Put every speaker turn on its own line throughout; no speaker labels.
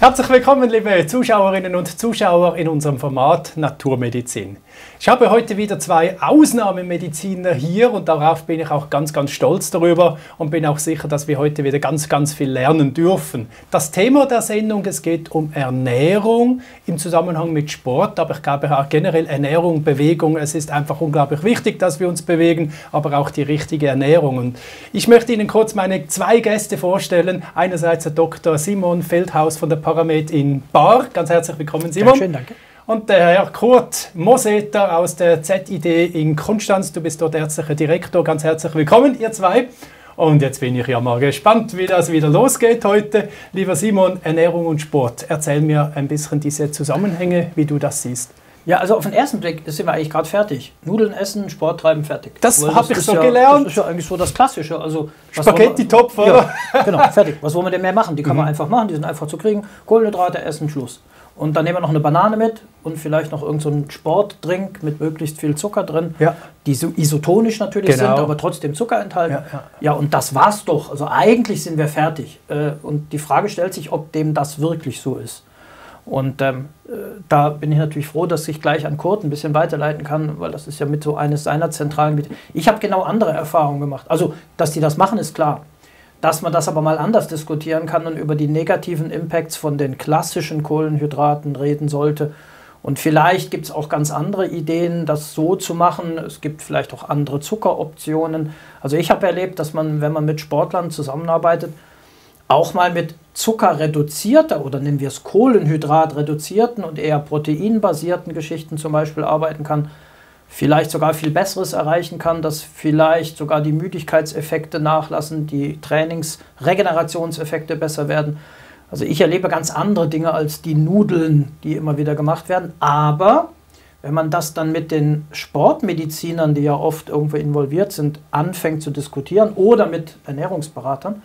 Herzlich willkommen, liebe Zuschauerinnen und Zuschauer in unserem Format Naturmedizin. Ich habe heute wieder zwei Ausnahmemediziner hier und darauf bin ich auch ganz, ganz stolz darüber und bin auch sicher, dass wir heute wieder ganz, ganz viel lernen dürfen. Das Thema der Sendung, es geht um Ernährung im Zusammenhang mit Sport, aber ich glaube auch generell Ernährung, Bewegung. Es ist einfach unglaublich wichtig, dass wir uns bewegen, aber auch die richtige Ernährung. Und ich möchte Ihnen kurz meine zwei Gäste vorstellen. Einerseits der Dr. Simon Feldhaus von der Paramed in Bar. Ganz herzlich willkommen, Simon.
Schön, danke.
Und der Herr Kurt Moseter aus der ZID in Konstanz. Du bist dort ärztlicher Direktor. Ganz herzlich willkommen, ihr zwei. Und jetzt bin ich ja mal gespannt, wie das wieder losgeht heute. Lieber Simon, Ernährung und Sport. Erzähl mir ein bisschen diese Zusammenhänge, wie du das siehst.
Ja, also auf den ersten Blick sind wir eigentlich gerade fertig. Nudeln essen, Sport treiben, fertig.
Das habe ich so
ja,
gelernt.
Das ist ja eigentlich so das Klassische. Also,
Spaghetti-Topf,
oder? Ja, genau, fertig. Was wollen wir denn mehr machen? Die kann man mhm. einfach machen, die sind einfach zu kriegen. Kohlenhydrate essen, Schluss. Und dann nehmen wir noch eine Banane mit und vielleicht noch irgendeinen so Sportdrink mit möglichst viel Zucker drin, ja. die so isotonisch natürlich genau. sind, aber trotzdem Zucker enthalten. Ja, ja. ja, und das war's doch. Also eigentlich sind wir fertig. Äh, und die Frage stellt sich, ob dem das wirklich so ist. Und ähm, äh, da bin ich natürlich froh, dass ich gleich an Kurt ein bisschen weiterleiten kann, weil das ist ja mit so eines seiner zentralen Gebiete. Ich habe genau andere Erfahrungen gemacht. Also, dass die das machen, ist klar. Dass man das aber mal anders diskutieren kann und über die negativen Impacts von den klassischen Kohlenhydraten reden sollte. Und vielleicht gibt es auch ganz andere Ideen, das so zu machen. Es gibt vielleicht auch andere Zuckeroptionen. Also ich habe erlebt, dass man, wenn man mit Sportlern zusammenarbeitet, auch mal mit zuckerreduzierter oder nennen wir es Kohlenhydratreduzierten und eher proteinbasierten Geschichten zum Beispiel arbeiten kann vielleicht sogar viel Besseres erreichen kann, dass vielleicht sogar die Müdigkeitseffekte nachlassen, die Trainingsregenerationseffekte besser werden. Also ich erlebe ganz andere Dinge als die Nudeln, die immer wieder gemacht werden. Aber wenn man das dann mit den Sportmedizinern, die ja oft irgendwo involviert sind, anfängt zu diskutieren oder mit Ernährungsberatern,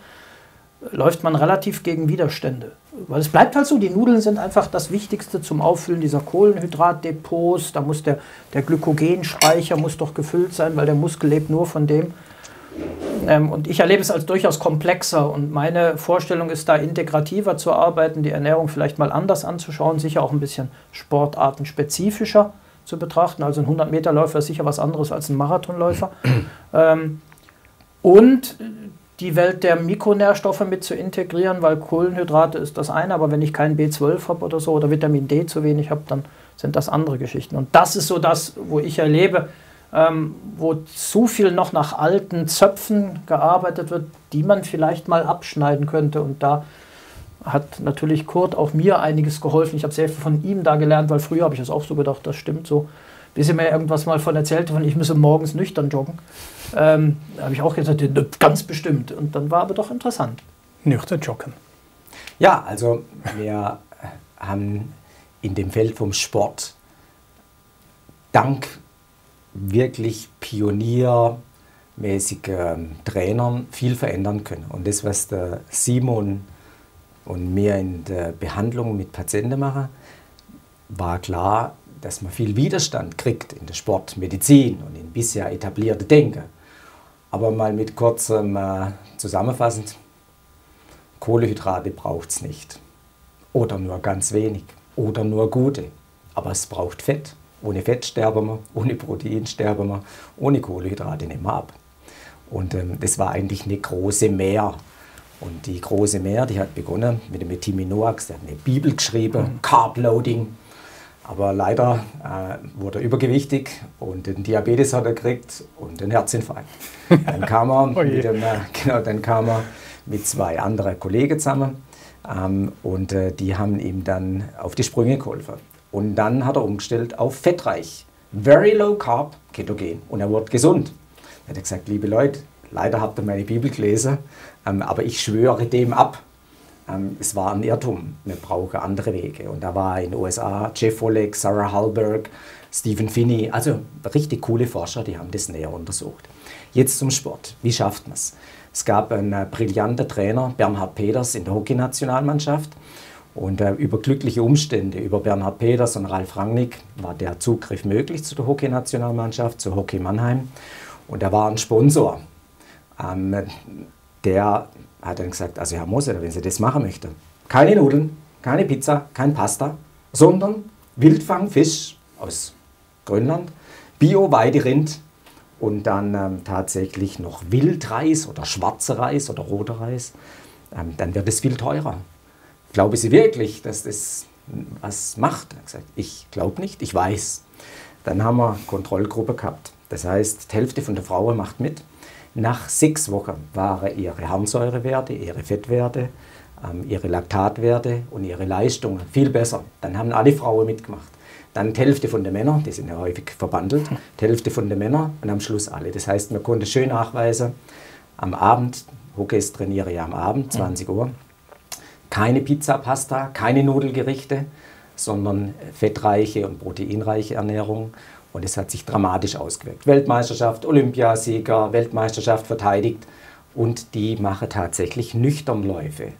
läuft man relativ gegen Widerstände. Weil es bleibt halt so, die Nudeln sind einfach das Wichtigste zum Auffüllen dieser Kohlenhydratdepots. Da muss der, der Glykogenspeicher muss doch gefüllt sein, weil der Muskel lebt nur von dem. Ähm, und ich erlebe es als durchaus komplexer und meine Vorstellung ist da integrativer zu arbeiten, die Ernährung vielleicht mal anders anzuschauen, sicher auch ein bisschen sportartenspezifischer zu betrachten. Also ein 100-Meter-Läufer ist sicher was anderes als ein Marathonläufer. ähm, und die Welt der Mikronährstoffe mit zu integrieren, weil Kohlenhydrate ist das eine, aber wenn ich kein B12 habe oder so oder Vitamin D zu wenig habe, dann sind das andere Geschichten. Und das ist so das, wo ich erlebe, ähm, wo zu viel noch nach alten Zöpfen gearbeitet wird, die man vielleicht mal abschneiden könnte. Und da hat natürlich Kurt auch mir einiges geholfen. Ich habe sehr viel von ihm da gelernt, weil früher habe ich das auch so gedacht, das stimmt so bis er mir irgendwas mal von erzählte, von ich müsse morgens nüchtern joggen. Ähm, da habe ich auch gesagt, ganz bestimmt. Und dann war aber doch interessant.
Nüchtern joggen.
Ja, also wir haben in dem Feld vom Sport dank wirklich pioniermäßigen Trainern viel verändern können. Und das, was der Simon und mir in der Behandlung mit Patienten machen, war klar, dass man viel Widerstand kriegt in der Sportmedizin und in bisher etablierte Denken. Aber mal mit kurzem äh, zusammenfassend, Kohlehydrate braucht es nicht. Oder nur ganz wenig. Oder nur gute. Aber es braucht Fett. Ohne Fett sterben wir, ohne Protein sterben wir, ohne Kohlehydrate nehmen wir ab. Und ähm, das war eigentlich eine große Mehr. Und die große Mehr, die hat begonnen mit dem Timinoax, der hat eine Bibel geschrieben, mhm. Carb Loading. Aber leider äh, wurde er übergewichtig und den Diabetes hat er gekriegt und den Herzinfarkt. Dann kam er, oh mit, dem, äh, genau, dann kam er mit zwei anderen Kollegen zusammen ähm, und äh, die haben ihm dann auf die Sprünge geholfen. Und dann hat er umgestellt auf fettreich, very low carb, ketogen und er wurde gesund. Er hat gesagt, liebe Leute, leider habt ihr meine Bibel gelesen, ähm, aber ich schwöre dem ab, ähm, es war ein Irrtum. Wir brauchen andere Wege. Und da war in den USA Jeff Olek, Sarah Hallberg, Stephen Finney, also richtig coole Forscher, die haben das näher untersucht. Jetzt zum Sport. Wie schafft man es? Es gab einen äh, brillanten Trainer, Bernhard Peters, in der Hockeynationalmannschaft. Und äh, über glückliche Umstände, über Bernhard Peters und Ralf Rangnick, war der Zugriff möglich zu der Hockeynationalmannschaft, zu Hockey Mannheim. Und er war ein Sponsor. Ähm, der hat dann gesagt, also Herr Moser, wenn Sie das machen möchten, keine Nudeln, keine Pizza, kein Pasta, sondern Wildfangfisch aus Grönland, Bio-Weiderind und dann ähm, tatsächlich noch Wildreis oder schwarzer Reis oder roter Reis, ähm, dann wird es viel teurer. Glauben Sie wirklich, dass das was macht? Er hat gesagt, ich glaube nicht, ich weiß. Dann haben wir Kontrollgruppe gehabt. Das heißt, die Hälfte von der Frauen macht mit. Nach sechs Wochen waren ihre Harnsäurewerte, ihre Fettwerte, ähm, ihre Laktatwerte und ihre Leistungen viel besser. Dann haben alle Frauen mitgemacht. Dann die Hälfte von den Männern, die sind ja häufig verbandelt, die Hälfte von den Männern und am Schluss alle. Das heißt, man konnte schön nachweisen, am Abend, Hockeys trainiere ja am Abend, 20 Uhr, keine Pizza, Pasta, keine Nudelgerichte, sondern fettreiche und proteinreiche Ernährung. Und es hat sich dramatisch ausgewirkt. Weltmeisterschaft, Olympiasieger, Weltmeisterschaft verteidigt und die machen tatsächlich Nüchternläufe.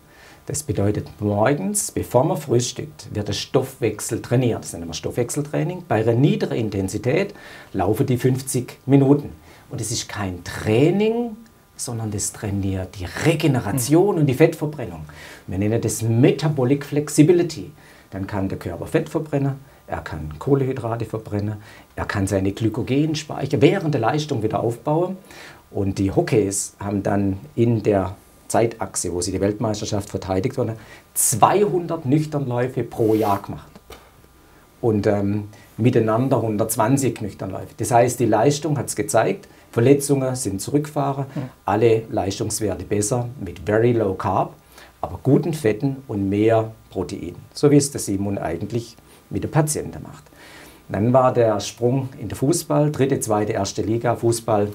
Das bedeutet, morgens, bevor man frühstückt, wird der Stoffwechsel trainiert. Das nennt man Stoffwechseltraining. Bei einer niedrigen Intensität laufen die 50 Minuten. Und es ist kein Training, sondern das trainiert die Regeneration und die Fettverbrennung. Wir nennen das Metabolic Flexibility. Dann kann der Körper Fett verbrennen, er kann Kohlenhydrate verbrennen, er kann seine Glykogenspeicher während der Leistung wieder aufbauen. Und die Hockeys haben dann in der Zeitachse, wo sie die Weltmeisterschaft verteidigt wurden, 200 Nüchternläufe pro Jahr gemacht. Und ähm, miteinander 120 Nüchternläufe. Das heißt, die Leistung hat es gezeigt, Verletzungen sind zurückgefahren, mhm. alle Leistungswerte besser mit very low carb, aber guten Fetten und mehr Protein. So wie es der Simon eigentlich mit den Patienten macht. Dann war der Sprung in den Fußball, dritte, zweite, erste Liga, Fußball,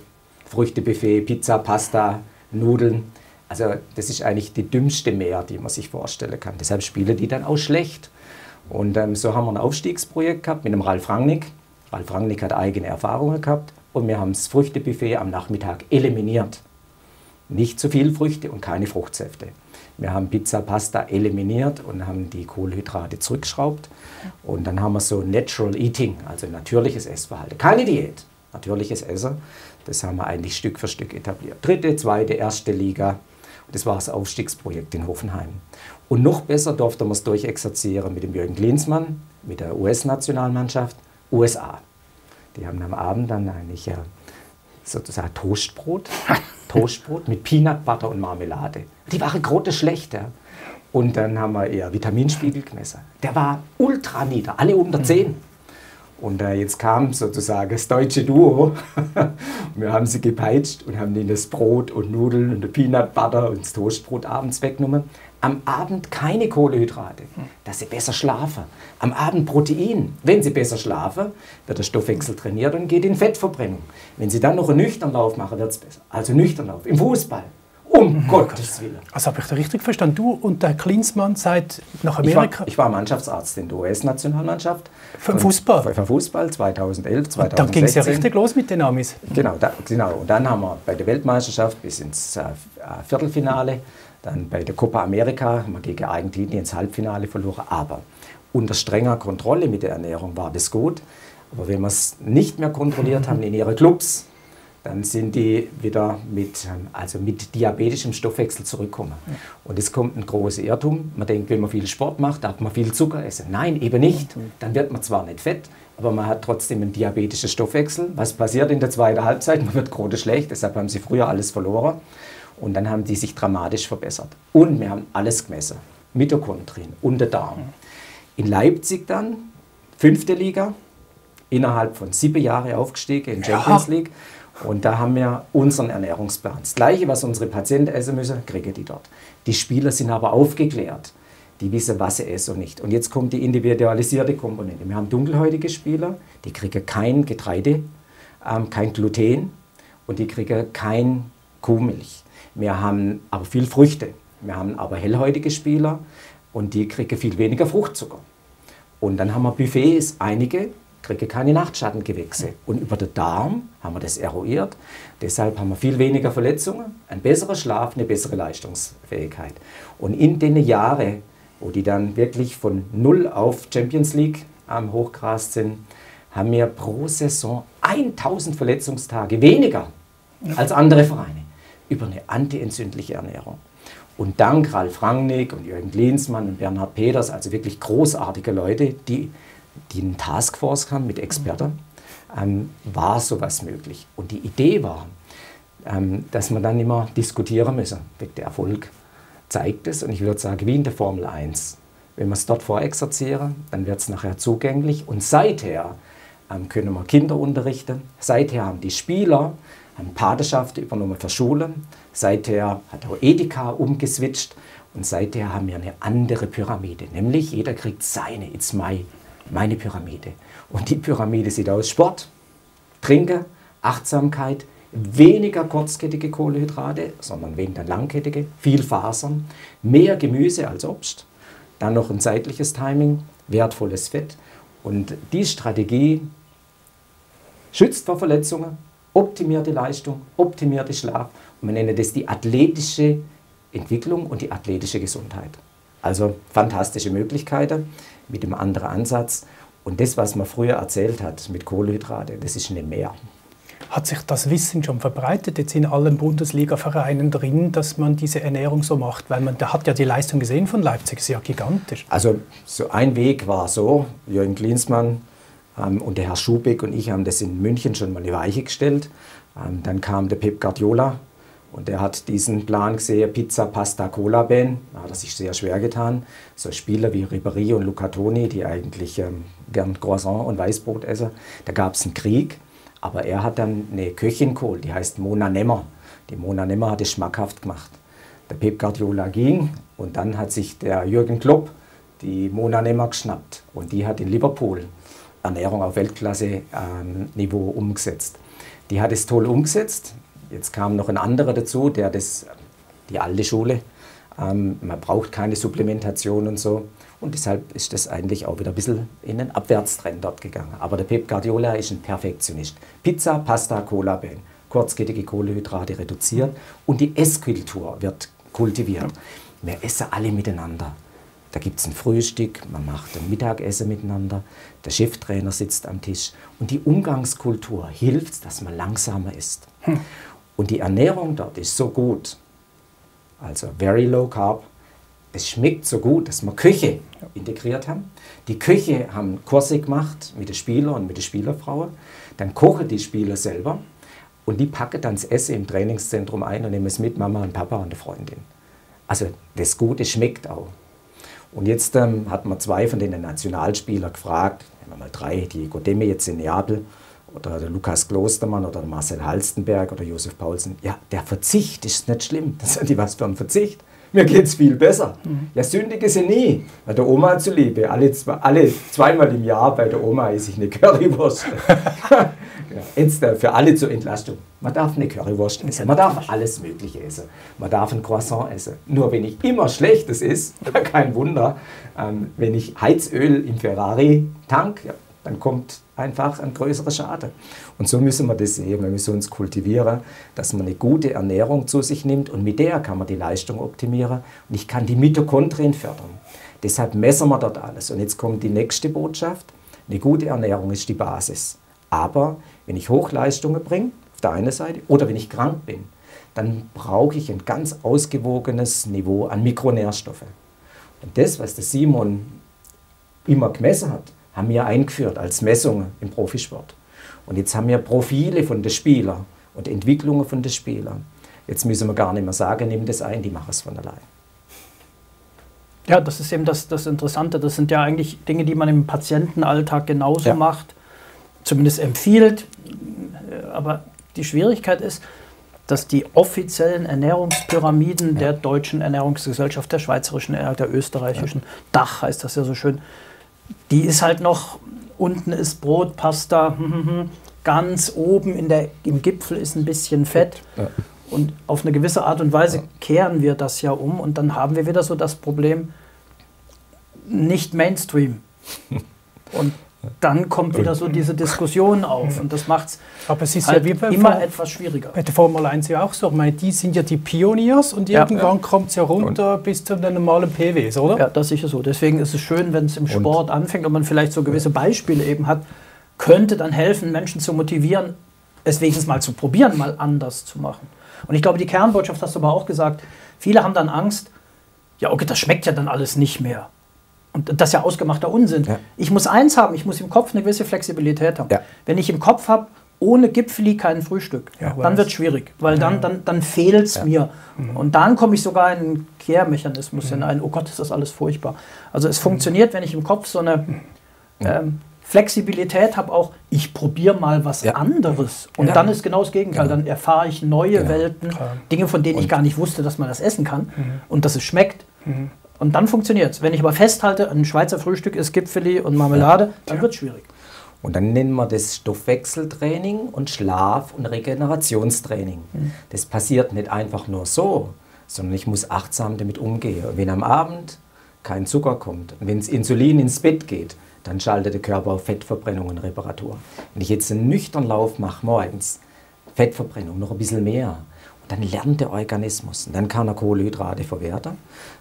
Früchtebuffet, Pizza, Pasta, Nudeln. Also das ist eigentlich die dümmste Mehr, die man sich vorstellen kann. Deshalb spielen die dann auch schlecht. Und ähm, so haben wir ein Aufstiegsprojekt gehabt mit dem Ralf Rangnick. Ralf Rangnick hat eigene Erfahrungen gehabt und wir haben das Früchtebuffet am Nachmittag eliminiert. Nicht zu viel Früchte und keine Fruchtsäfte. Wir haben Pizza, Pasta eliminiert und haben die Kohlenhydrate zurückgeschraubt. Und dann haben wir so Natural Eating, also natürliches Essverhalten. Keine Diät, natürliches Essen. Das haben wir eigentlich Stück für Stück etabliert. Dritte, zweite, erste Liga. Das war das Aufstiegsprojekt in Hoffenheim. Und noch besser durfte man es durchexerzieren mit dem Jürgen Klinsmann, mit der US-Nationalmannschaft, USA. Die haben am Abend dann eigentlich ja, sozusagen Toastbrot, Toastbrot mit Peanut Butter und Marmelade. Die waren grote schlecht. Ja. Und dann haben wir ihr Vitaminspiegel gemessen. Der war ultra nieder, alle unter 10. Mhm. Und äh, jetzt kam sozusagen das deutsche Duo. wir haben sie gepeitscht und haben ihnen das Brot und Nudeln und Peanut Butter und das Toastbrot abends weggenommen am Abend keine Kohlenhydrate, dass sie besser schlafen. Am Abend Protein. Wenn sie besser schlafen, wird der Stoffwechsel trainiert und geht in Fettverbrennung. Wenn sie dann noch einen Nüchternlauf machen, wird es besser. Also Nüchternlauf im Fußball. Um mhm. Gottes Willen.
Also habe ich da richtig verstanden? Du und der Klinsmann seid nach Amerika?
Ich war, ich war Mannschaftsarzt in der US-Nationalmannschaft.
Für Fußball?
Für, für Fußball 2011, 2016.
dann ging es ja richtig los mit den Amis.
Genau, da, genau. Und dann haben wir bei der Weltmeisterschaft bis ins äh, Viertelfinale dann bei der Copa America haben wir gegen Argentinien ins Halbfinale verloren. Aber unter strenger Kontrolle mit der Ernährung war das gut. Aber wenn wir es nicht mehr kontrolliert haben in ihre Clubs, dann sind die wieder mit, also mit diabetischem Stoffwechsel zurückgekommen. Und es kommt ein großer Irrtum. Man denkt, wenn man viel Sport macht, darf man viel Zucker essen. Nein, eben nicht. Dann wird man zwar nicht fett, aber man hat trotzdem einen diabetischen Stoffwechsel. Was passiert in der zweiten Halbzeit? Man wird gerade schlecht, deshalb haben sie früher alles verloren. Und dann haben die sich dramatisch verbessert. Und wir haben alles gemessen. Mitochondrien und der Darm. In Leipzig dann, fünfte Liga, innerhalb von sieben Jahren aufgestiegen in Champions ja. League. Und da haben wir unseren Ernährungsplan. Das Gleiche, was unsere Patienten essen müssen, kriegen die dort. Die Spieler sind aber aufgeklärt. Die wissen, was sie essen und nicht. Und jetzt kommt die individualisierte Komponente. Wir haben dunkelhäutige Spieler, die kriegen kein Getreide, ähm, kein Gluten und die kriegen kein Kuhmilch. Wir haben aber viel Früchte. Wir haben aber hellhäutige Spieler und die kriegen viel weniger Fruchtzucker. Und dann haben wir Buffets, einige kriegen keine Nachtschattengewächse. Und über den Darm haben wir das eruiert. Deshalb haben wir viel weniger Verletzungen, ein besserer Schlaf, eine bessere Leistungsfähigkeit. Und in den Jahren, wo die dann wirklich von null auf Champions League am Hochgras sind, haben wir pro Saison 1000 Verletzungstage weniger als andere Vereine über eine antientzündliche Ernährung. Und dank Ralf Rangnick und Jürgen Klinsmann und Bernhard Peters, also wirklich großartige Leute, die, die eine Taskforce haben mit Experten, ähm, war sowas möglich. Und die Idee war, ähm, dass man dann immer diskutieren müssen. Der Erfolg zeigt es und ich würde sagen, wie in der Formel 1. Wenn wir es dort vorexerzieren, dann wird es nachher zugänglich und seither ähm, können wir Kinder unterrichten. Seither haben die Spieler haben Patenschaft übernommen für Schulen. Seither hat auch Edeka umgeswitcht und seither haben wir eine andere Pyramide. Nämlich jeder kriegt seine, it's my, meine Pyramide. Und die Pyramide sieht aus Sport, Trinken, Achtsamkeit, weniger kurzkettige Kohlenhydrate, sondern weniger langkettige, viel Fasern, mehr Gemüse als Obst, dann noch ein zeitliches Timing, wertvolles Fett. Und die Strategie schützt vor Verletzungen, optimiert die Leistung, optimiert den Schlaf und wir nennen das die athletische Entwicklung und die athletische Gesundheit. Also fantastische Möglichkeiten mit einem anderen Ansatz. Und das, was man früher erzählt hat mit Kohlenhydrate, das ist nicht mehr.
Hat sich das Wissen schon verbreitet, jetzt in allen Bundesliga-Vereinen drin, dass man diese Ernährung so macht? Weil man der hat ja die Leistung gesehen von Leipzig, ist ja gigantisch.
Also so ein Weg war so, Jürgen Klinsmann und der Herr Schubeck und ich haben das in München schon mal eine Weiche gestellt. Ähm, dann kam der Pep Guardiola und der hat diesen Plan gesehen, Pizza, Pasta, Cola Ben. Da hat er sich sehr schwer getan. So Spieler wie Ribéry und Luca Toni, die eigentlich ähm, gern Croissant und Weißbrot essen. Da gab es einen Krieg, aber er hat dann eine Köchin geholt, die heißt Mona Nemmer. Die Mona Nemmer hat es schmackhaft gemacht. Der Pep Guardiola ging und dann hat sich der Jürgen Klopp die Mona Nemmer geschnappt und die hat in Liverpool Ernährung auf Weltklasse-Niveau ähm, umgesetzt. Die hat es toll umgesetzt. Jetzt kam noch ein anderer dazu, der das, die alte Schule, ähm, man braucht keine Supplementation und so. Und deshalb ist das eigentlich auch wieder ein bisschen in den Abwärtstrend dort gegangen. Aber der Pep Guardiola ist ein Perfektionist. Pizza, Pasta, Cola, Ben. Kurzkettige Kohlenhydrate reduziert und die Esskultur wird kultiviert. Wir essen alle miteinander. Da gibt es ein Frühstück, man macht ein Mittagessen miteinander, der Cheftrainer sitzt am Tisch. Und die Umgangskultur hilft, dass man langsamer ist. Hm. Und die Ernährung dort ist so gut, also very low carb. Es schmeckt so gut, dass wir Köche integriert haben. Die Köche haben Kurse gemacht mit den Spielern und mit den Spielerfrauen. Dann kochen die Spieler selber und die packen dann das Essen im Trainingszentrum ein und nehmen es mit Mama und Papa und der Freundin. Also das Gute schmeckt auch. Und jetzt ähm, hat man zwei von den Nationalspielern gefragt, nehmen wir mal drei, die Godeme jetzt in Neapel oder der Lukas Klostermann oder der Marcel Halstenberg oder Josef Paulsen. Ja, der Verzicht ist nicht schlimm. Das sind die was für ein Verzicht. Mir geht es viel besser. Mhm. Ja, sündige sie nie. Bei der Oma zuliebe. Alle, alle zweimal im Jahr bei der Oma esse ich eine Currywurst. Ja, jetzt äh, für alle zur Entlastung. Man darf eine Currywurst essen, man darf alles Mögliche essen, man darf ein Croissant essen. Nur wenn ich immer Schlechtes esse, kein Wunder, ähm, wenn ich Heizöl im Ferrari tank, ja, dann kommt einfach ein größerer Schaden. Und so müssen wir das sehen, wir müssen uns kultivieren, dass man eine gute Ernährung zu sich nimmt und mit der kann man die Leistung optimieren und ich kann die Mitochondrien fördern. Deshalb messen wir dort alles. Und jetzt kommt die nächste Botschaft. Eine gute Ernährung ist die Basis. Aber wenn ich Hochleistungen bringe, auf der einen Seite, oder wenn ich krank bin, dann brauche ich ein ganz ausgewogenes Niveau an Mikronährstoffe. Und das, was der Simon immer gemessen hat, haben wir eingeführt als Messungen im Profisport. Und jetzt haben wir Profile von den Spielern und Entwicklungen von den Spielern. Jetzt müssen wir gar nicht mehr sagen, nimm das ein, die machen es von allein.
Ja, das ist eben das, das Interessante. Das sind ja eigentlich Dinge, die man im Patientenalltag genauso ja. macht zumindest empfiehlt. Aber die Schwierigkeit ist, dass die offiziellen Ernährungspyramiden ja. der deutschen Ernährungsgesellschaft, der schweizerischen, der österreichischen, ja. Dach heißt das ja so schön, die ist halt noch, unten ist Brot, Pasta, ganz oben in der, im Gipfel ist ein bisschen Fett. Ja. Und auf eine gewisse Art und Weise kehren wir das ja um und dann haben wir wieder so das Problem, nicht Mainstream. Und dann kommt wieder so diese Diskussion auf und das macht es halt ja immer Form, etwas schwieriger.
Bei der Formel 1 ja auch so. Ich meine, die sind ja die Pioniers und ja, irgendwann ja. kommt es ja runter und bis zu den normalen PWs, oder?
Ja, das ist sicher so. Deswegen ist es schön, wenn es im Sport und anfängt und man vielleicht so gewisse Beispiele eben hat, könnte dann helfen, Menschen zu motivieren, es wenigstens mal zu probieren, mal anders zu machen. Und ich glaube, die Kernbotschaft hast du aber auch gesagt, viele haben dann Angst, ja, okay, das schmeckt ja dann alles nicht mehr. Und das ist ja ausgemachter Unsinn. Ja. Ich muss eins haben, ich muss im Kopf eine gewisse Flexibilität haben. Ja. Wenn ich im Kopf habe, ohne Gipfeli kein Frühstück, ja, dann wird es schwierig, weil dann, dann, dann fehlt es mir. Mhm. Und dann komme ich sogar in einen Kehrmechanismus mhm. hinein, oh Gott, ist das alles furchtbar. Also es mhm. funktioniert, wenn ich im Kopf so eine mhm. ähm, Flexibilität habe, auch ich probiere mal was ja. anderes. Und ja. dann ist genau das Gegenteil. Genau. Dann erfahre ich neue genau. Welten, Klar. Dinge, von denen und ich gar nicht wusste, dass man das essen kann mhm. und dass es schmeckt. Und dann funktioniert es. Wenn ich aber festhalte, ein Schweizer Frühstück ist Gipfeli und Marmelade, ja. dann wird es schwierig.
Und dann nennen wir das Stoffwechseltraining und Schlaf- und Regenerationstraining. Mhm. Das passiert nicht einfach nur so, sondern ich muss achtsam damit umgehen. Wenn am Abend kein Zucker kommt, wenn das Insulin ins Bett geht, dann schaltet der Körper auf Fettverbrennung und Reparatur. Wenn ich jetzt einen nüchternen Lauf mache morgens, Fettverbrennung noch ein bisschen mehr, und dann lernt der Organismus und dann kann er Kohlenhydrate verwerten, und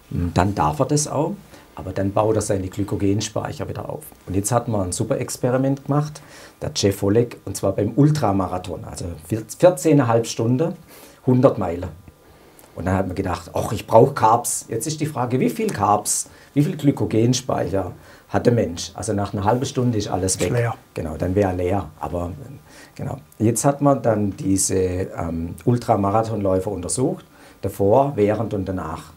dann darf er das auch, aber dann baut er seine Glykogenspeicher wieder auf. Und jetzt hat man ein super Experiment gemacht, der Jeff Oleg, und zwar beim Ultramarathon, also 14,5 Stunden, 100 Meilen. Und dann hat man gedacht, ach, ich brauche Carbs. Jetzt ist die Frage, wie viel Carbs, wie viel Glykogenspeicher hat der Mensch. Also nach einer halben Stunde ist alles weg. Leer. Genau, dann wäre er leer. Aber genau. Jetzt hat man dann diese ähm, Ultramarathonläufer untersucht, davor, während und danach.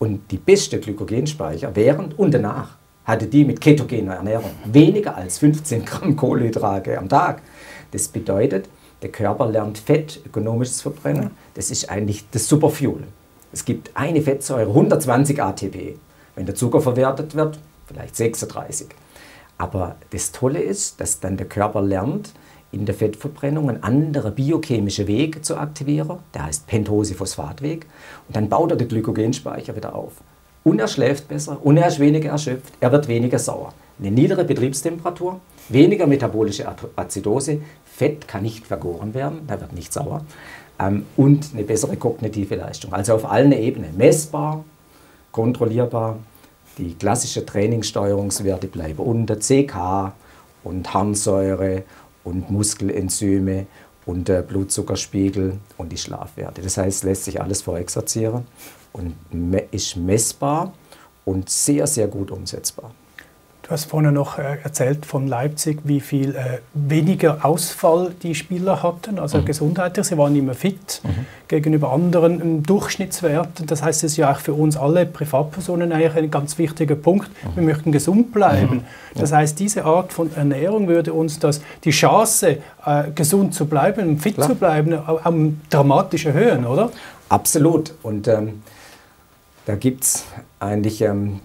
Und die beste Glykogenspeicher während und danach hatte die mit ketogener Ernährung weniger als 15 Gramm Kohlenhydrate am Tag. Das bedeutet, der Körper lernt Fett ökonomisch zu verbrennen. Das ist eigentlich das Superfuel. Es gibt eine Fettsäure, 120 ATP. Wenn der Zucker verwertet wird, vielleicht 36. Aber das Tolle ist, dass dann der Körper lernt, in der Fettverbrennung einen anderen biochemischen Weg zu aktivieren. Der heißt Pentose-Phosphatweg. Und dann baut er den Glykogenspeicher wieder auf. Und er schläft besser und er ist weniger erschöpft. Er wird weniger sauer. Eine niedere Betriebstemperatur, weniger metabolische Azidose. Fett kann nicht vergoren werden, er wird nicht sauer. Ähm, und eine bessere kognitive Leistung. Also auf allen Ebenen. Messbar, kontrollierbar die klassischen Trainingssteuerungswerte bleiben unter CK und Harnsäure und Muskelenzyme und der Blutzuckerspiegel und die Schlafwerte. Das heißt, lässt sich alles vorexerzieren und ist messbar und sehr, sehr gut umsetzbar.
Du hast vorhin noch äh, erzählt von Leipzig, wie viel äh, weniger Ausfall die Spieler hatten, also mhm. gesundheitlich. Sie waren immer fit mhm. gegenüber anderen ähm, Durchschnittswerten. Das heißt, es ist ja auch für uns alle Privatpersonen eigentlich ein ganz wichtiger Punkt. Mhm. Wir möchten gesund bleiben. Mhm. Das heißt, diese Art von Ernährung würde uns das, die Chance, äh, gesund zu bleiben, fit Klar. zu bleiben, ähm, dramatisch erhöhen, oder?
Absolut. Und ähm, da gibt es eigentlich ähm,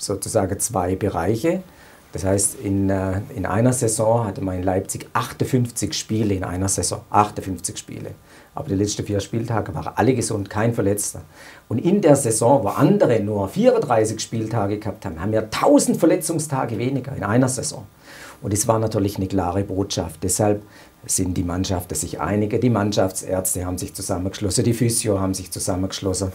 sozusagen zwei Bereiche. Das heißt, in, äh, in einer Saison hatte man in Leipzig 58 Spiele in einer Saison. 58 Spiele. Aber die letzten vier Spieltage waren alle gesund, kein Verletzter. Und in der Saison, wo andere nur 34 Spieltage gehabt haben, haben wir 1000 Verletzungstage weniger in einer Saison. Und das war natürlich eine klare Botschaft. Deshalb sind die Mannschaften sich einige. Die Mannschaftsärzte haben sich zusammengeschlossen, die Physio haben sich zusammengeschlossen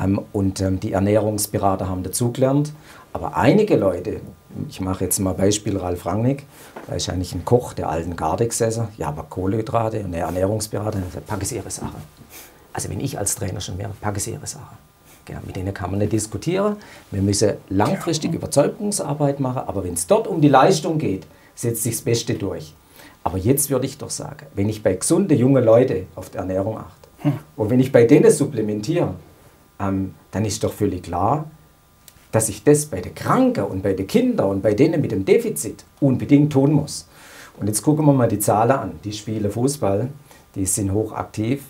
ähm, und ähm, die Ernährungsberater haben dazugelernt. Aber einige Leute, ich mache jetzt mal Beispiel Ralf Rangnick, da ist eigentlich ein Koch der alten Garde gesessen, ja, aber Kohlenhydrate und der Ernährungsberater, der sagt, pack es ihre Sache. Also wenn ich als Trainer schon wäre, pack es ihre Sache. Genau, mit denen kann man nicht diskutieren. Wir müssen langfristig ja. Überzeugungsarbeit machen, aber wenn es dort um die Leistung geht, setzt sich das Beste durch. Aber jetzt würde ich doch sagen, wenn ich bei gesunden jungen Leuten auf die Ernährung achte hm. und wenn ich bei denen supplementiere, ähm, dann ist doch völlig klar, dass ich das bei den Kranken und bei den Kindern und bei denen mit dem Defizit unbedingt tun muss. Und jetzt gucken wir mal die Zahlen an. Die spielen Fußball, die sind hochaktiv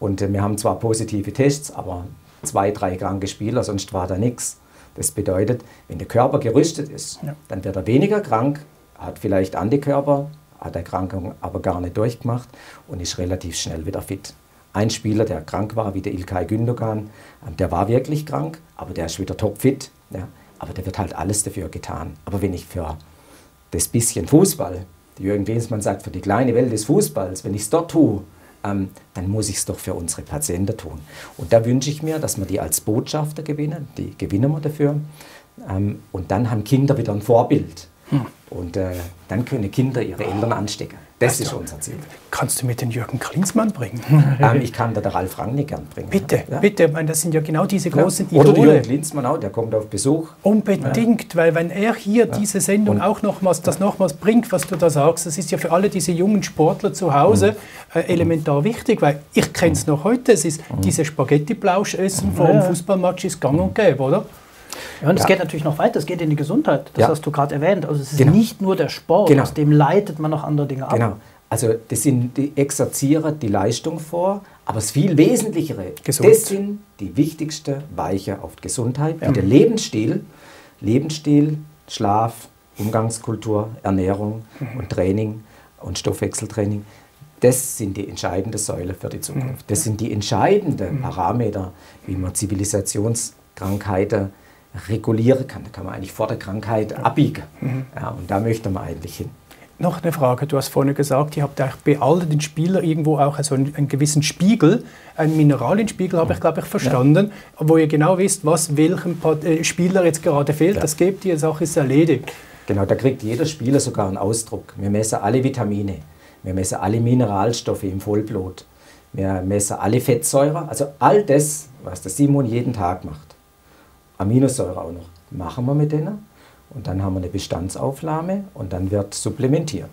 und äh, wir haben zwar positive Tests, aber zwei, drei kranke Spieler, sonst war da nichts. Das bedeutet, wenn der Körper gerüstet ist, ja. dann wird er weniger krank, hat vielleicht Antikörper, hat Erkrankung aber gar nicht durchgemacht und ist relativ schnell wieder fit. Ein Spieler, der krank war, wie der Ilkay Gündogan, ähm, der war wirklich krank, aber der ist wieder topfit. Ja, aber da wird halt alles dafür getan. Aber wenn ich für das bisschen Fußball, Jürgen Wensmann sagt, für die kleine Welt des Fußballs, wenn ich es dort tue, ähm, dann muss ich es doch für unsere Patienten tun. Und da wünsche ich mir, dass wir die als Botschafter gewinnen, die gewinnen wir dafür. Ähm, und dann haben Kinder wieder ein Vorbild. Hm. Und äh, dann können Kinder ihre Eltern anstecken. Das also, ist unser Ziel.
Kannst du mit den Jürgen Klinsmann bringen?
ähm, ich kann da der Ralf Rangnick gern bringen.
Bitte, ja. bitte. Meine, das sind ja genau diese großen
ja. Oder Idole. Oder Jürgen Klinsmann auch, der kommt auf Besuch.
Unbedingt, ja. weil wenn er hier diese Sendung Und auch nochmals, das nochmals bringt, was du da sagst, das ist ja für alle diese jungen Sportler zu Hause mhm. äh, elementar wichtig, weil ich kenne es noch heute, es ist mhm. diese Spaghetti-Blausch-Essen vor dem Fußballmatch ist gang und gäbe, oder?
Ja, und es geht natürlich noch weiter, es geht in die Gesundheit. Das ja. hast du gerade erwähnt. Also es ist genau. nicht nur der Sport, genau. aus dem leitet man noch andere Dinge ab.
Genau. Also das sind die exerzieren die Leistung vor, aber das viel Wesentlichere, Gesund. das sind die wichtigsten Weiche auf die Gesundheit, ja. der Lebensstil, Lebensstil, Schlaf, Umgangskultur, Ernährung mhm. und Training und Stoffwechseltraining. Das sind die entscheidenden Säulen für die Zukunft. Mhm. Das sind die entscheidenden mhm. Parameter, wie man Zivilisationskrankheiten regulieren kann. Da kann man eigentlich vor der Krankheit abbiegen. Mhm. Ja, und da möchte man eigentlich hin.
Noch eine Frage. Du hast vorhin gesagt, ihr habt bei all den Spielern irgendwo auch so einen, einen gewissen Spiegel, einen Mineralienspiegel, habe ich glaube ich verstanden, ja. wo ihr genau wisst, was welchem äh, Spieler jetzt gerade fehlt. Ja. Das gebt ihr, Sache ist erledigt.
Genau, da kriegt jeder Spieler sogar einen Ausdruck. Wir messen alle Vitamine, wir messen alle Mineralstoffe im Vollblut, wir messen alle Fettsäuren, also all das, was der Simon jeden Tag macht. Aminosäure auch noch. Machen wir mit denen und dann haben wir eine Bestandsaufnahme und dann wird supplementiert.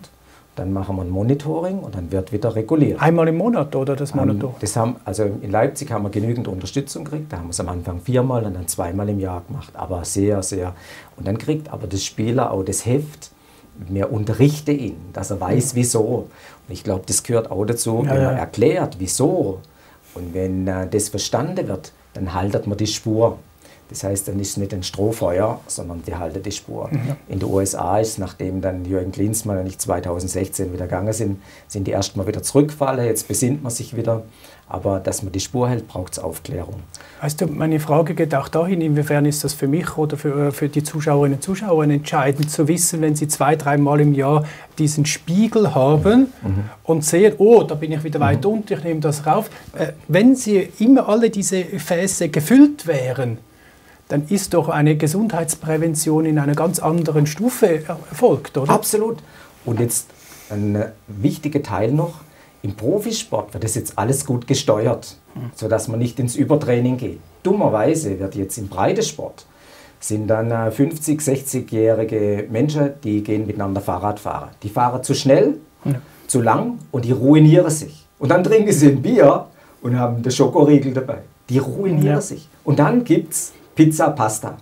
Dann machen wir ein Monitoring und dann wird wieder reguliert.
Einmal im Monat oder das Monitor?
Das haben, also in Leipzig haben wir genügend Unterstützung gekriegt. Da haben wir es am Anfang viermal und dann zweimal im Jahr gemacht. Aber sehr, sehr. Und dann kriegt aber das Spieler auch das Heft. Wir unterrichten ihn, dass er weiß, wieso. Und ich glaube, das gehört auch dazu, ja, wenn man ja. erklärt, wieso. Und wenn äh, das verstanden wird, dann haltet man die Spur. Das heißt, dann ist es nicht ein Strohfeuer, sondern die halten die Spur. Mhm. In den USA ist, nachdem dann Jürgen Klinsmann und ich 2016 wieder gegangen sind, sind die erstmal wieder zurückgefallen. Jetzt besinnt man sich wieder. Aber dass man die Spur hält, braucht es Aufklärung.
Weißt du, meine Frage geht auch dahin, inwiefern ist das für mich oder für, für die Zuschauerinnen und Zuschauer entscheidend zu wissen, wenn sie zwei, dreimal im Jahr diesen Spiegel haben mhm. und sehen, oh, da bin ich wieder weit mhm. unten, ich nehme das rauf. Äh, wenn sie immer alle diese Gefäße gefüllt wären, dann ist doch eine Gesundheitsprävention in einer ganz anderen Stufe erfolgt, oder?
Absolut. Und jetzt ein wichtiger Teil noch, im Profisport wird das jetzt alles gut gesteuert, sodass man nicht ins Übertraining geht. Dummerweise wird jetzt im Breitesport sind dann 50, 60-jährige Menschen, die gehen miteinander Fahrrad fahren. Die fahren zu schnell, ja. zu lang und die ruinieren sich. Und dann trinken sie ein Bier und haben den Schokoriegel dabei. Die ruinieren ja. sich. Und dann gibt es Pizza, Pasta.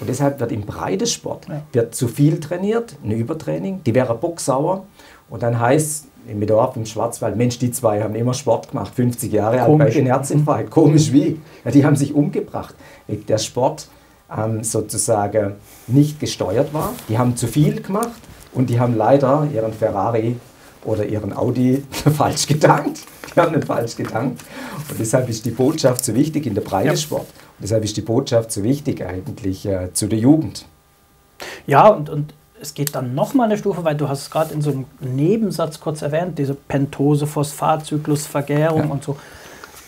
Und deshalb wird im Breitesport ja. wird zu viel trainiert, ein Übertraining, die wäre bocksauer. Und dann heißt im Dorf im Schwarzwald, Mensch, die zwei haben immer Sport gemacht, 50 Jahre alt bei den Herzinfarkt. Komisch wie? Ja, die haben sich umgebracht, weil der Sport ähm, sozusagen nicht gesteuert war. Die haben zu viel gemacht und die haben leider ihren Ferrari oder ihren Audi falsch getankt. Die haben nicht falsch getankt. Und deshalb ist die Botschaft so wichtig in der Breitesport. Ja. Deshalb ist die Botschaft so wichtig eigentlich äh, zu der Jugend.
Ja, und, und es geht dann nochmal eine Stufe, weil du hast es gerade in so einem Nebensatz kurz erwähnt, diese Pentose-Phosphatzyklus-Vergärung ja. und so.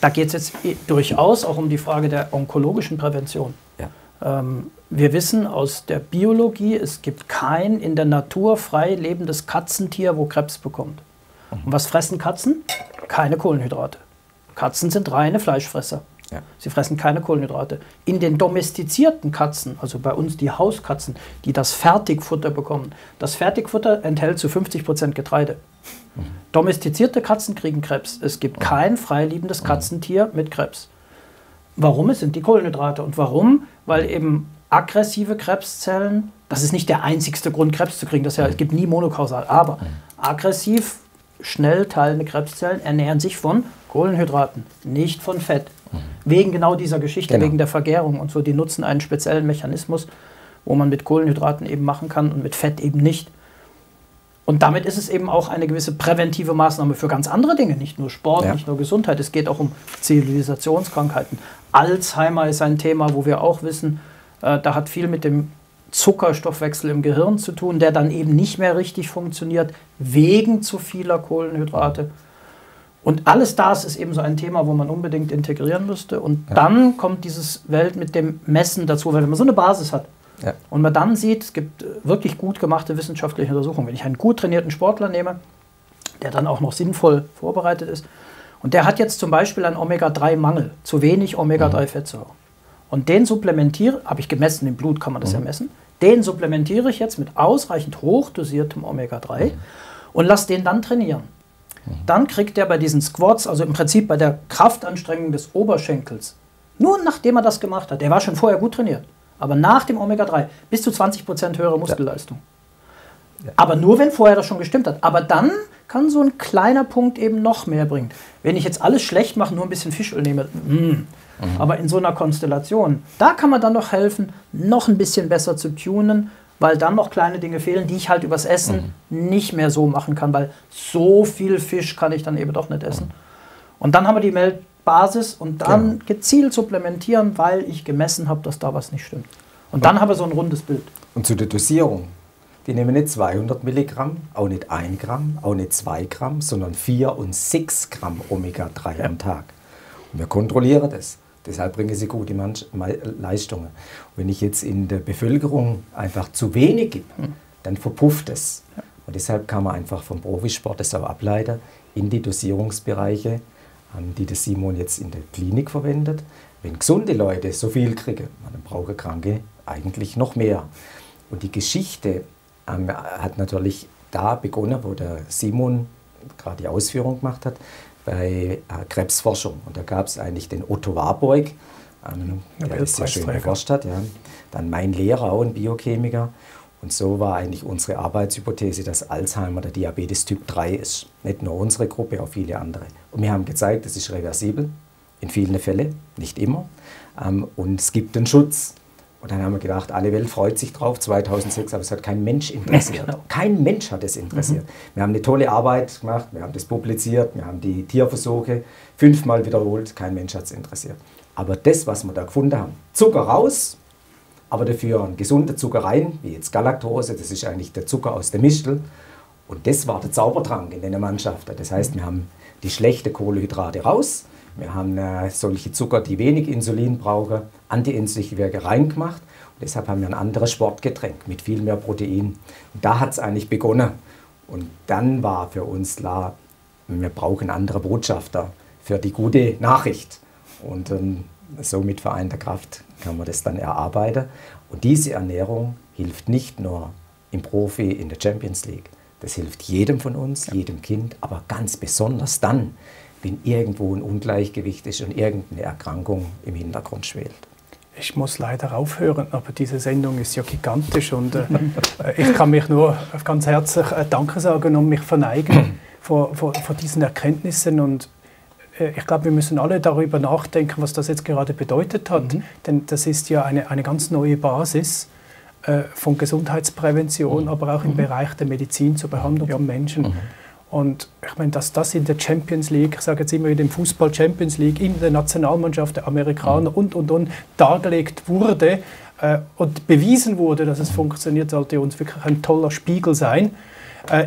Da geht es jetzt durchaus auch um die Frage der onkologischen Prävention. Ja. Ähm, wir wissen aus der Biologie, es gibt kein in der Natur frei lebendes Katzentier, wo Krebs bekommt. Und was fressen Katzen? Keine Kohlenhydrate. Katzen sind reine Fleischfresser. Ja. Sie fressen keine Kohlenhydrate. In den domestizierten Katzen, also bei uns die Hauskatzen, die das Fertigfutter bekommen, das Fertigfutter enthält zu 50 Prozent Getreide. Mhm. Domestizierte Katzen kriegen Krebs. Es gibt mhm. kein freiliebendes mhm. Katzentier mit Krebs. Warum? Es sind die Kohlenhydrate. Und warum? Weil eben aggressive Krebszellen, das ist nicht der einzigste Grund, Krebs zu kriegen, das ja, es gibt nie monokausal, aber aggressiv schnell teilende Krebszellen ernähren sich von Kohlenhydraten, nicht von Fett. Wegen genau dieser Geschichte, genau. wegen der Vergärung und so. Die nutzen einen speziellen Mechanismus, wo man mit Kohlenhydraten eben machen kann und mit Fett eben nicht. Und damit ist es eben auch eine gewisse präventive Maßnahme für ganz andere Dinge, nicht nur Sport, ja. nicht nur Gesundheit. Es geht auch um Zivilisationskrankheiten. Alzheimer ist ein Thema, wo wir auch wissen, äh, da hat viel mit dem Zuckerstoffwechsel im Gehirn zu tun, der dann eben nicht mehr richtig funktioniert, wegen zu vieler Kohlenhydrate. Und alles das ist eben so ein Thema, wo man unbedingt integrieren müsste. Und ja. dann kommt dieses Welt mit dem Messen dazu, weil wenn man so eine Basis hat ja. und man dann sieht, es gibt wirklich gut gemachte wissenschaftliche Untersuchungen. Wenn ich einen gut trainierten Sportler nehme, der dann auch noch sinnvoll vorbereitet ist. Und der hat jetzt zum Beispiel einen Omega-3-Mangel, zu wenig Omega-3-Fettsäuren. Und den supplementiere, habe ich gemessen, im Blut kann man das mhm. ja messen, den supplementiere ich jetzt mit ausreichend hochdosiertem Omega-3 mhm. und lasse den dann trainieren. Dann kriegt er bei diesen Squats, also im Prinzip bei der Kraftanstrengung des Oberschenkels, nur nachdem er das gemacht hat, der war schon vorher gut trainiert, aber nach dem Omega-3 bis zu 20% höhere Muskelleistung. Ja. Aber nur, wenn vorher das schon gestimmt hat. Aber dann kann so ein kleiner Punkt eben noch mehr bringen. Wenn ich jetzt alles schlecht mache, nur ein bisschen Fischöl nehme, mm, Mhm. Aber in so einer Konstellation, da kann man dann noch helfen, noch ein bisschen besser zu tunen, weil dann noch kleine Dinge fehlen, die ich halt übers Essen mhm. nicht mehr so machen kann, weil so viel Fisch kann ich dann eben doch nicht essen. Mhm. Und dann haben wir die Meldbasis und dann genau. gezielt supplementieren, weil ich gemessen habe, dass da was nicht stimmt. Und, und dann haben wir so ein rundes Bild.
Und zu der Dosierung. Wir nehmen nicht 200 Milligramm, auch nicht 1 Gramm, auch nicht 2 Gramm, sondern 4 und 6 Gramm Omega-3 ja. am Tag. Und wir kontrollieren das. Deshalb bringen sie gute Leistungen. Und wenn ich jetzt in der Bevölkerung einfach zu wenig gebe, hm. dann verpufft es. Und deshalb kann man einfach vom Profisport das auch ableiten in die Dosierungsbereiche, ähm, die der Simon jetzt in der Klinik verwendet. Wenn gesunde Leute so viel kriegen, dann brauchen Kranke eigentlich noch mehr. Und die Geschichte ähm, hat natürlich da begonnen, wo der Simon gerade die Ausführung gemacht hat bei äh, Krebsforschung. Und da gab es eigentlich den Otto Warburg, ähm, der das sehr schön geforscht hat. Ja. Dann mein Lehrer, auch ein Biochemiker. Und so war eigentlich unsere Arbeitshypothese, dass Alzheimer der Diabetes Typ 3 ist. Nicht nur unsere Gruppe, auch viele andere. Und wir haben gezeigt, das ist reversibel, in vielen Fällen, nicht immer. Ähm, und es gibt einen Schutz. Und dann haben wir gedacht, alle Welt freut sich drauf, 2006, aber es hat kein Mensch interessiert. Genau. Kein Mensch hat es interessiert. Mhm. Wir haben eine tolle Arbeit gemacht, wir haben das publiziert, wir haben die Tierversuche fünfmal wiederholt, kein Mensch hat es interessiert. Aber das, was wir da gefunden haben, Zucker raus, aber dafür ein gesunder Zucker rein, wie jetzt Galaktose, das ist eigentlich der Zucker aus der Mischtel. Und das war der Zaubertrank in den Mannschaften. Das heißt, wir haben die schlechten Kohlenhydrate raus, wir haben äh, solche Zucker, die wenig Insulin brauchen, antiinsulinliche Werke reingemacht. Und deshalb haben wir ein anderes Sportgetränk mit viel mehr Protein. Und da hat es eigentlich begonnen. Und dann war für uns klar, wir brauchen andere Botschafter für die gute Nachricht. Und ähm, so mit vereinter Kraft kann man das dann erarbeiten. Und diese Ernährung hilft nicht nur im Profi in der Champions League. Das hilft jedem von uns, jedem Kind, aber ganz besonders dann, wenn irgendwo ein Ungleichgewicht ist und irgendeine Erkrankung im Hintergrund schwelt.
Ich muss leider aufhören, aber diese Sendung ist ja gigantisch und äh, ich kann mich nur ganz herzlich äh, Danke sagen und mich verneigen vor, vor, vor diesen Erkenntnissen und äh, ich glaube, wir müssen alle darüber nachdenken, was das jetzt gerade bedeutet hat, mhm. denn das ist ja eine, eine ganz neue Basis äh, von Gesundheitsprävention, mhm. aber auch im mhm. Bereich der Medizin zur Behandlung ja. von Menschen. Und ich meine, dass das in der Champions League, ich sage jetzt immer in dem Fußball Champions League, in der Nationalmannschaft der Amerikaner mhm. und, und, und dargelegt wurde äh, und bewiesen wurde, dass es funktioniert, sollte uns wirklich ein toller Spiegel sein. Äh,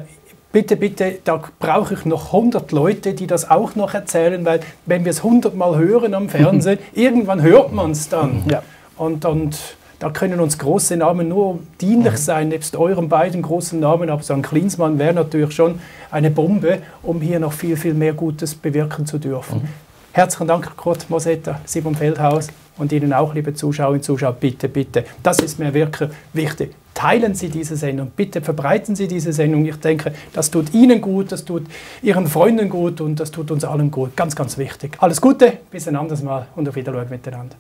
bitte, bitte, da brauche ich noch 100 Leute, die das auch noch erzählen, weil wenn wir es 100 Mal hören am Fernsehen, irgendwann hört man es dann. Ja. Und, und da können uns große Namen nur dienlich mhm. sein, nebst euren beiden großen Namen. Aber so ein Klinsmann wäre natürlich schon eine Bombe, um hier noch viel, viel mehr Gutes bewirken zu dürfen. Mhm. Herzlichen Dank, Kurt Mosetta, Simon Feldhaus und Ihnen auch, liebe Zuschauerinnen und Zuschauer, bitte, bitte. Das ist mir wirklich wichtig. Teilen Sie diese Sendung, bitte verbreiten Sie diese Sendung. Ich denke, das tut Ihnen gut, das tut Ihren Freunden gut und das tut uns allen gut. Ganz, ganz wichtig. Alles Gute, bis ein anderes Mal und auf Wiedersehen miteinander.